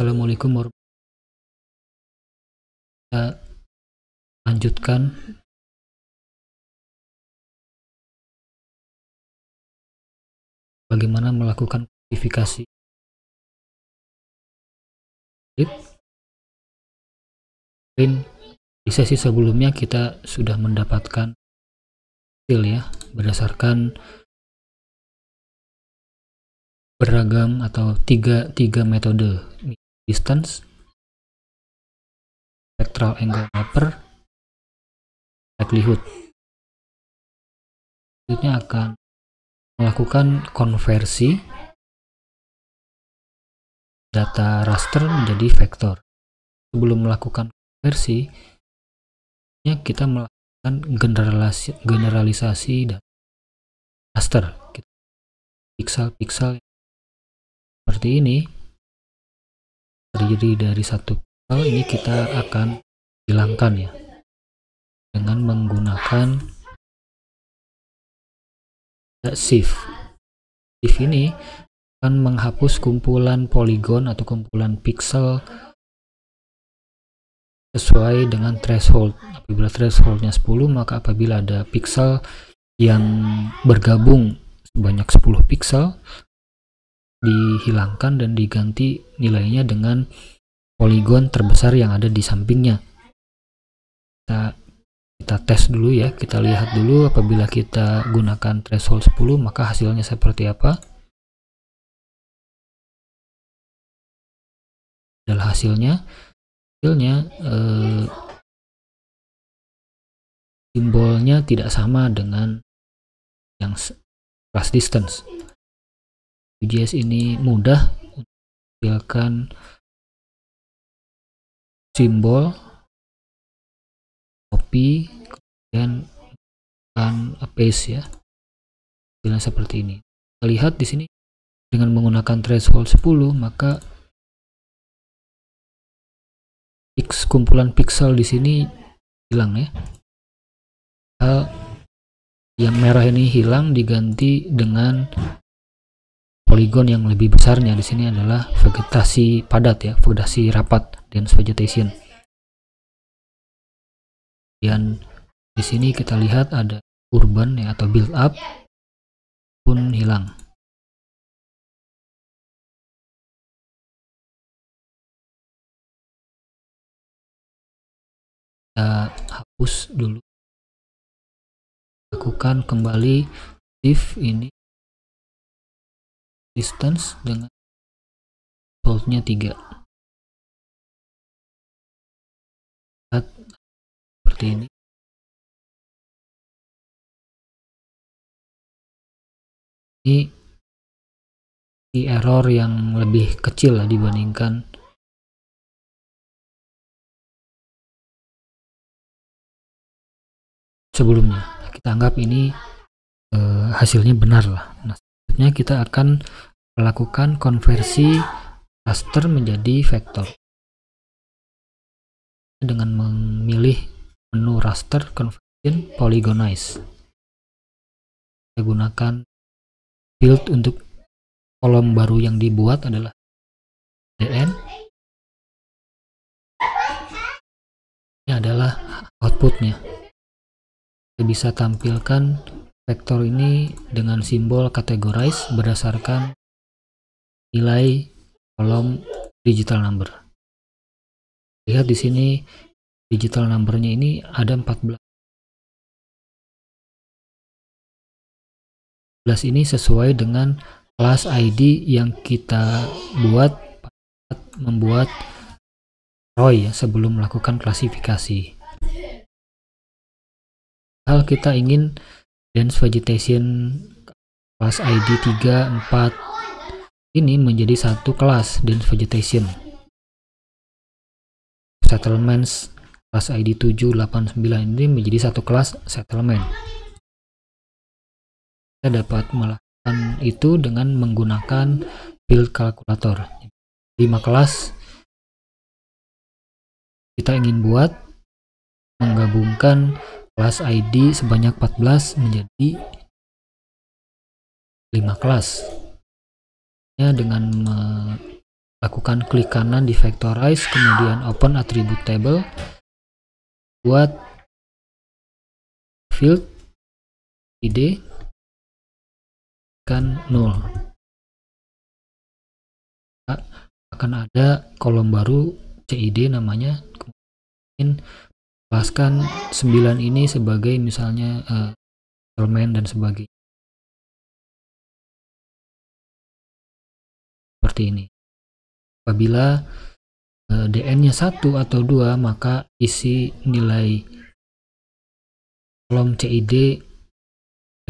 Assalamualaikum warahmatullahi kita lanjutkan. Bagaimana melakukan verifikasi? Di sesi sebelumnya kita sudah mendapatkan hasil ya berdasarkan beragam atau tiga tiga metode distance spectral angle mapper likelihood. Selanjutnya akan melakukan konversi data raster menjadi vektor. Sebelum melakukan konversi kita melakukan generalisasi, generalisasi dan raster. Pixel-pixel seperti ini terdiri dari satu pixel ini kita akan hilangkan ya. Dengan menggunakan shift. Shift ini akan menghapus kumpulan poligon atau kumpulan pixel sesuai dengan threshold. Apabila thresholdnya 10 maka apabila ada pixel yang bergabung sebanyak 10 pixel dihilangkan dan diganti nilainya dengan poligon terbesar yang ada di sampingnya. Kita kita tes dulu ya kita lihat dulu apabila kita gunakan threshold 10 maka hasilnya seperti apa. Adalah hasilnya. Hasilnya eh, simbolnya tidak sama dengan yang class distance UJS ini mudah menghasilkan simbol copy kemudian akan paste ya. Hasilnya seperti ini. Kita lihat di sini dengan menggunakan threshold 10 maka x kumpulan pixel di sini hilang ya. Hal yang merah ini hilang diganti dengan poligon yang lebih besarnya di sini adalah vegetasi padat ya, vegetasi rapat dense vegetation. Dan di sini kita lihat ada urban ya atau build up pun hilang. Kita hapus dulu. Lakukan kembali shift ini distance dengan voltnya 3 lihat seperti ini. Ini di error yang lebih kecil lah dibandingkan sebelumnya. Kita anggap ini uh, hasilnya benar lah. Nah selanjutnya kita akan melakukan konversi raster menjadi vektor. Dengan memilih menu raster conversion polygonize. Saya gunakan field untuk kolom baru yang dibuat adalah dn. Ini adalah outputnya. Saya bisa tampilkan vektor ini dengan simbol categorize berdasarkan nilai kolom digital number. Lihat di sini digital numbernya ini ada 14. 14 ini sesuai dengan kelas ID yang kita buat membuat ROI ya, sebelum melakukan klasifikasi. Hal kita ingin dense vegetation kelas ID 3, 4 ini menjadi satu kelas dense vegetation. Settlements kelas ID 7, 8, 9 ini menjadi satu kelas settlement. Kita dapat melakukan itu dengan menggunakan build calculator. 5 kelas kita ingin buat menggabungkan kelas ID sebanyak 14 menjadi 5 kelas. Ya dengan lakukan klik kanan di vectorize kemudian open attribute table buat field id kan 0 akan ada kolom baru CID namanya. Kemudian lepaskan 9 ini sebagai misalnya uh, dan sebagainya. Seperti ini. Apabila uh, DN-nya satu atau dua maka isi nilai kolom CID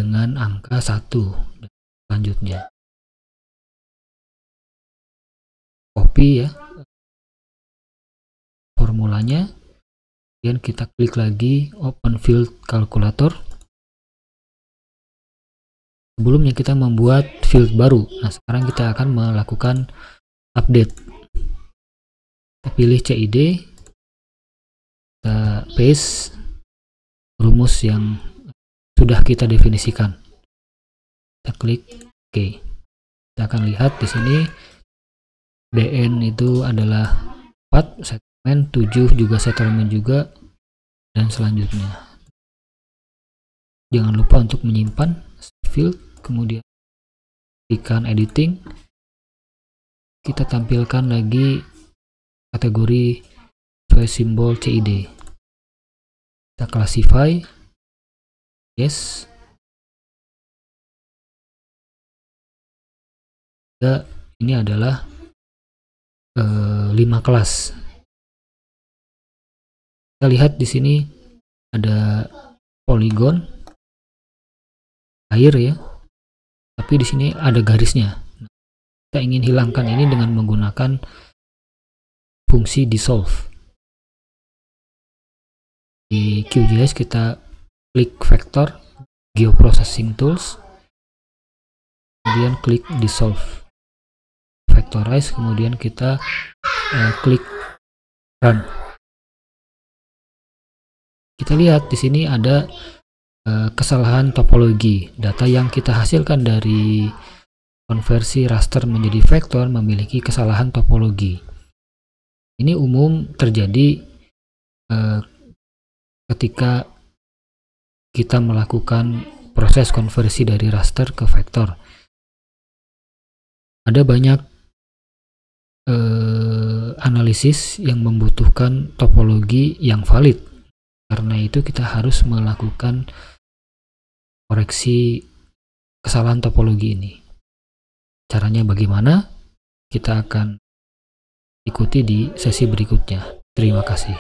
dengan angka satu selanjutnya. Copy ya. Formulanya kemudian kita klik lagi open field calculator. Sebelumnya kita membuat field baru. Nah sekarang kita akan melakukan update. Kita pilih CID kita paste rumus yang sudah kita definisikan. Kita klik OK kita akan lihat di sini DN itu adalah 4 settlement 7 juga settlement juga dan selanjutnya. Jangan lupa untuk menyimpan field kemudian klikkan editing. Kita tampilkan lagi kategori sesuai simbol CID kita classify. Yes. Ya ini adalah eh, 5 kelas kita lihat di sini ada poligon air ya. Tapi di sini ada garisnya. Kita ingin hilangkan ini dengan menggunakan fungsi dissolve. Di QGIS kita klik vector geoprocessing tools kemudian klik dissolve. Vectorize kemudian kita uh, klik run kita lihat di sini ada uh, kesalahan topologi. Data yang kita hasilkan dari konversi raster menjadi vektor memiliki kesalahan topologi. Ini umum terjadi uh, ketika kita melakukan proses konversi dari raster ke vektor. Ada banyak eh, analisis yang membutuhkan topologi yang valid. Karena itu kita harus melakukan koreksi kesalahan topologi ini. Caranya bagaimana? Kita akan ikuti di sesi berikutnya. Terima kasih.